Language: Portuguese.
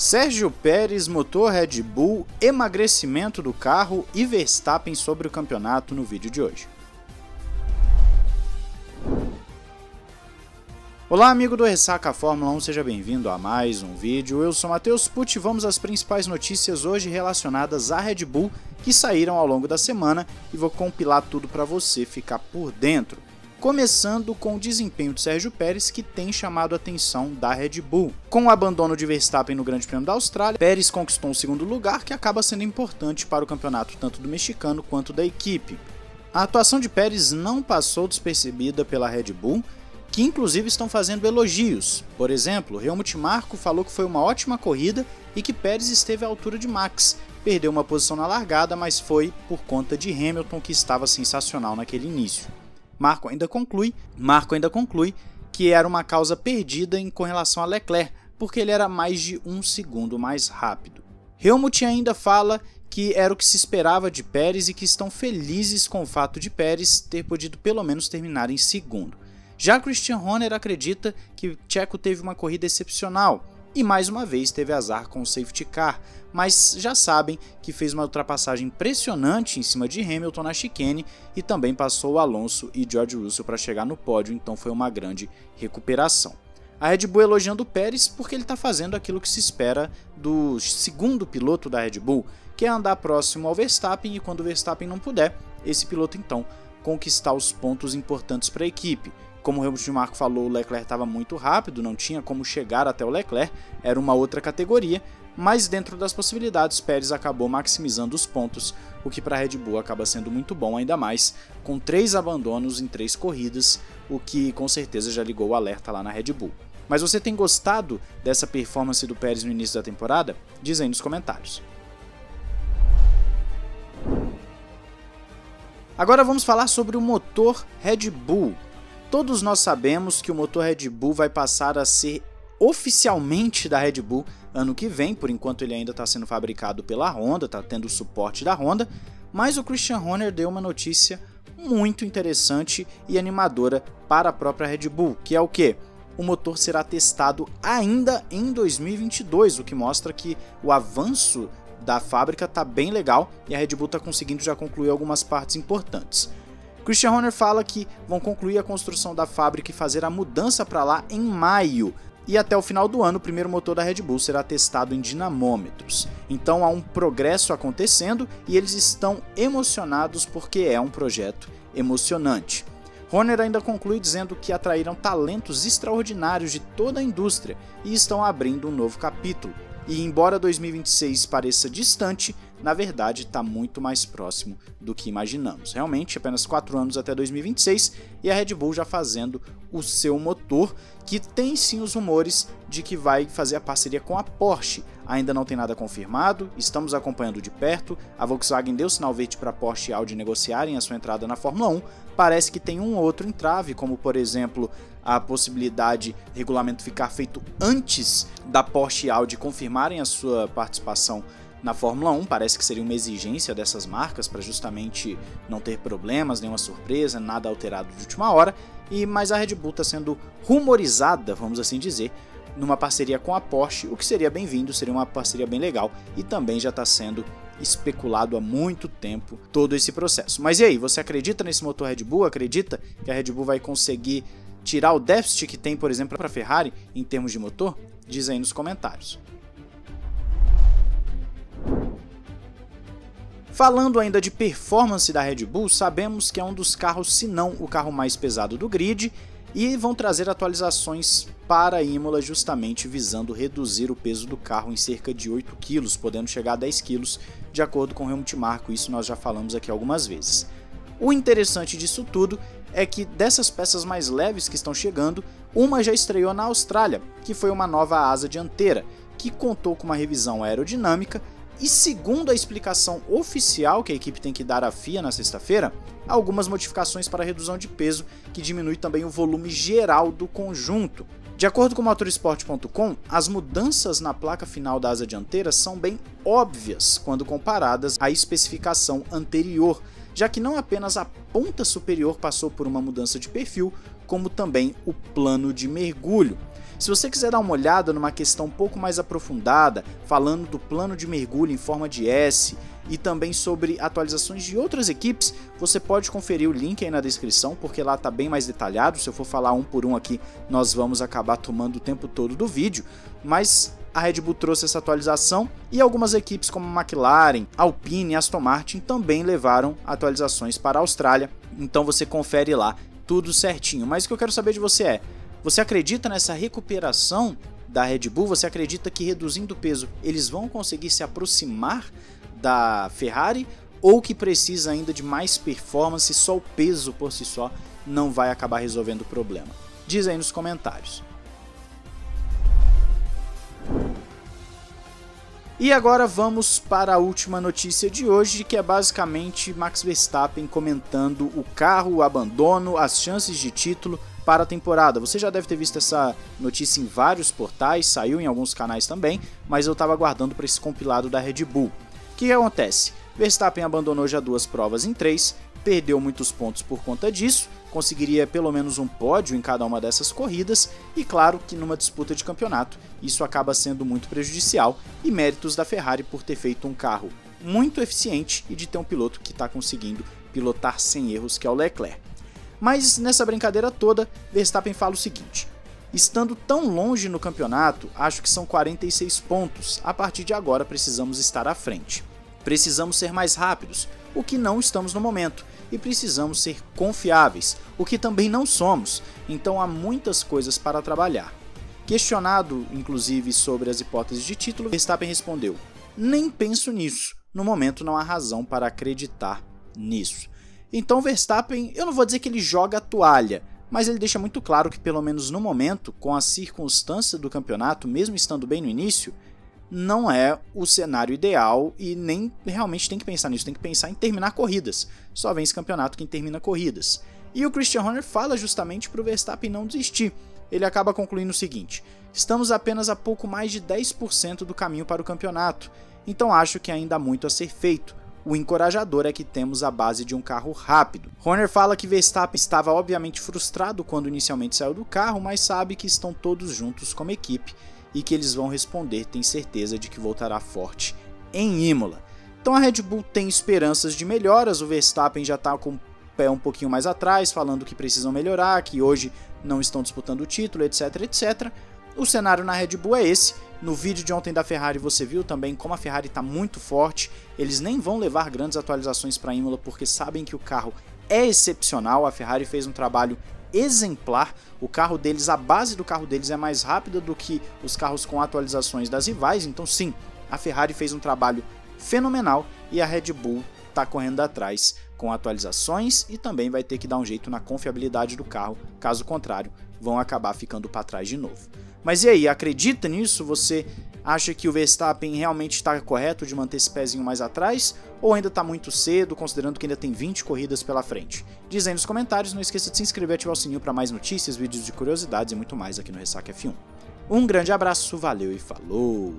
Sérgio Pérez, motor Red Bull, emagrecimento do carro e Verstappen sobre o campeonato no vídeo de hoje. Olá, amigo do Ressaca Fórmula 1, seja bem-vindo a mais um vídeo. Eu sou Matheus Pucci e vamos às principais notícias hoje relacionadas à Red Bull que saíram ao longo da semana e vou compilar tudo para você ficar por dentro começando com o desempenho de Sérgio Pérez, que tem chamado a atenção da Red Bull. Com o abandono de Verstappen no Grande Prêmio da Austrália, Pérez conquistou um segundo lugar que acaba sendo importante para o campeonato tanto do mexicano quanto da equipe. A atuação de Pérez não passou despercebida pela Red Bull, que inclusive estão fazendo elogios. Por exemplo, Helmut Marko falou que foi uma ótima corrida e que Pérez esteve à altura de Max. Perdeu uma posição na largada, mas foi por conta de Hamilton que estava sensacional naquele início. Marco ainda conclui, Marco ainda conclui que era uma causa perdida em com relação a Leclerc, porque ele era mais de um segundo mais rápido. Helmut ainda fala que era o que se esperava de Pérez e que estão felizes com o fato de Pérez ter podido pelo menos terminar em segundo. Já Christian Horner acredita que Checo teve uma corrida excepcional e mais uma vez teve azar com o safety car, mas já sabem que fez uma ultrapassagem impressionante em cima de Hamilton na chicane e também passou Alonso e George Russell para chegar no pódio, então foi uma grande recuperação. A Red Bull elogiando o Pérez porque ele está fazendo aquilo que se espera do segundo piloto da Red Bull, que é andar próximo ao Verstappen e quando o Verstappen não puder, esse piloto então conquistar os pontos importantes para a equipe. Como o Helmut Marko falou, o Leclerc estava muito rápido, não tinha como chegar até o Leclerc, era uma outra categoria, mas dentro das possibilidades, Pérez acabou maximizando os pontos, o que para a Red Bull acaba sendo muito bom, ainda mais com três abandonos em três corridas, o que com certeza já ligou o alerta lá na Red Bull. Mas você tem gostado dessa performance do Pérez no início da temporada? Diz aí nos comentários. Agora vamos falar sobre o motor Red Bull. Todos nós sabemos que o motor Red Bull vai passar a ser oficialmente da Red Bull ano que vem, por enquanto ele ainda está sendo fabricado pela Honda, está tendo o suporte da Honda, mas o Christian Horner deu uma notícia muito interessante e animadora para a própria Red Bull, que é o que? O motor será testado ainda em 2022, o que mostra que o avanço da fábrica está bem legal e a Red Bull está conseguindo já concluir algumas partes importantes. Christian Horner fala que vão concluir a construção da fábrica e fazer a mudança para lá em maio. E até o final do ano, o primeiro motor da Red Bull será testado em dinamômetros. Então há um progresso acontecendo e eles estão emocionados porque é um projeto emocionante. Horner ainda conclui dizendo que atraíram talentos extraordinários de toda a indústria e estão abrindo um novo capítulo. E embora 2026 pareça distante, na verdade está muito mais próximo do que imaginamos. Realmente, apenas 4 anos até 2026 e a Red Bull já fazendo o seu motor, que tem sim os rumores de que vai fazer a parceria com a Porsche. Ainda não tem nada confirmado, estamos acompanhando de perto. A Volkswagen deu sinal verde para a Porsche e Audi negociarem a sua entrada na Fórmula 1. Parece que tem um outro entrave, como por exemplo a possibilidade de regulamento ficar feito antes da Porsche e Audi confirmarem a sua participação na Fórmula 1. Parece que seria uma exigência dessas marcas para justamente não ter problemas, nenhuma surpresa, nada alterado de última hora. E mas a Red Bull está sendo rumorizada, vamos assim dizer, numa parceria com a Porsche, o que seria bem-vindo, seria uma parceria bem legal e também já está sendo especulado há muito tempo todo esse processo. Mas e aí, você acredita nesse motor Red Bull? Acredita que a Red Bull vai conseguir tirar o déficit que tem, por exemplo, para a Ferrari em termos de motor? Diz aí nos comentários. Falando ainda de performance da Red Bull, sabemos que é um dos carros, se não o carro mais pesado do grid, e vão trazer atualizações para a Imola justamente visando reduzir o peso do carro em cerca de 8 kg, podendo chegar a 10 kg, de acordo com o Helmut Marko, isso nós já falamos aqui algumas vezes. O interessante disso tudo é que dessas peças mais leves que estão chegando, uma já estreou na Austrália, que foi uma nova asa dianteira, que contou com uma revisão aerodinâmica e segundo a explicação oficial que a equipe tem que dar à FIA na sexta-feira, algumas modificações para redução de peso que diminui também o volume geral do conjunto. De acordo com motorsport.com, as mudanças na placa final da asa dianteira são bem óbvias quando comparadas à especificação anterior, já que não apenas a ponta superior passou por uma mudança de perfil, como também o plano de mergulho. Se você quiser dar uma olhada numa questão um pouco mais aprofundada, falando do plano de mergulho em forma de S e também sobre atualizações de outras equipes, você pode conferir o link aí na descrição, porque lá está bem mais detalhado. Se eu for falar um por um aqui, nós vamos acabar tomando o tempo todo do vídeo, mas a Red Bull trouxe essa atualização e algumas equipes como McLaren, Alpine e Aston Martin também levaram atualizações para a Austrália. Então você confere lá tudo certinho. Mas o que eu quero saber de você é: você acredita nessa recuperação da Red Bull? Você acredita que reduzindo o peso eles vão conseguir se aproximar da Ferrari ou que precisa ainda de mais performance, só o peso por si só não vai acabar resolvendo o problema? Diz aí nos comentários. E agora vamos para a última notícia de hoje, que é basicamente Max Verstappen comentando o carro, o abandono, as chances de título para a temporada. Você já deve ter visto essa notícia em vários portais, saiu em alguns canais também, mas eu estava aguardando para esse compilado da Red Bull. O que acontece? Verstappen abandonou já duas provas em três, perdeu muitos pontos por conta disso, conseguiria pelo menos um pódio em cada uma dessas corridas, e claro que numa disputa de campeonato isso acaba sendo muito prejudicial, e méritos da Ferrari por ter feito um carro muito eficiente e de ter um piloto que está conseguindo pilotar sem erros, que é o Leclerc. Mas nessa brincadeira toda, Verstappen fala o seguinte: Estando tão longe no campeonato, acho que são 46 pontos. A partir de agora precisamos estar à frente. Precisamos ser mais rápidos, o que não estamos no momento e precisamos ser confiáveis, o que também não somos, então há muitas coisas para trabalhar. Questionado, inclusive, sobre as hipóteses de título, Verstappen respondeu: Nem penso nisso, no momento não há razão para acreditar nisso. Então, Verstappen, eu não vou dizer que ele joga a toalha, mas ele deixa muito claro que, pelo menos no momento, com a circunstância do campeonato, mesmo estando bem no início, não é o cenário ideal e nem realmente tem que pensar nisso, tem que pensar em terminar corridas. Só vence campeonato quem termina corridas. E o Christian Horner fala justamente para o Verstappen não desistir. Ele acaba concluindo o seguinte: estamos apenas a pouco mais de 10% do caminho para o campeonato, então acho que ainda há muito a ser feito. O encorajador é que temos a base de um carro rápido. Horner fala que Verstappen estava obviamente frustrado quando inicialmente saiu do carro, mas sabe que estão todos juntos como equipe e que eles vão responder, tem certeza de que voltará forte em Imola. Então a Red Bull tem esperanças de melhoras, o Verstappen já está com o pé um pouquinho mais atrás, falando que precisam melhorar, que hoje não estão disputando o título, etc, etc. O cenário na Red Bull é esse. No vídeo de ontem da Ferrari você viu também como a Ferrari está muito forte. Eles nem vão levar grandes atualizações para Imola porque sabem que o carro é excepcional. A Ferrari fez um trabalho exemplar. O carro deles, a base do carro deles é mais rápida do que os carros com atualizações das rivais, então sim, a Ferrari fez um trabalho fenomenal e a Red Bull está correndo atrás com atualizações e também vai ter que dar um jeito na confiabilidade do carro, caso contrário, vão acabar ficando para trás de novo. Mas e aí, acredita nisso? Você acha que o Verstappen realmente está correto de manter esse pezinho mais atrás? Ou ainda está muito cedo, considerando que ainda tem 20 corridas pela frente? Diz aí nos comentários, não esqueça de se inscrever e ativar o sininho para mais notícias, vídeos de curiosidades e muito mais aqui no Ressaca F1. Um grande abraço, valeu e falou!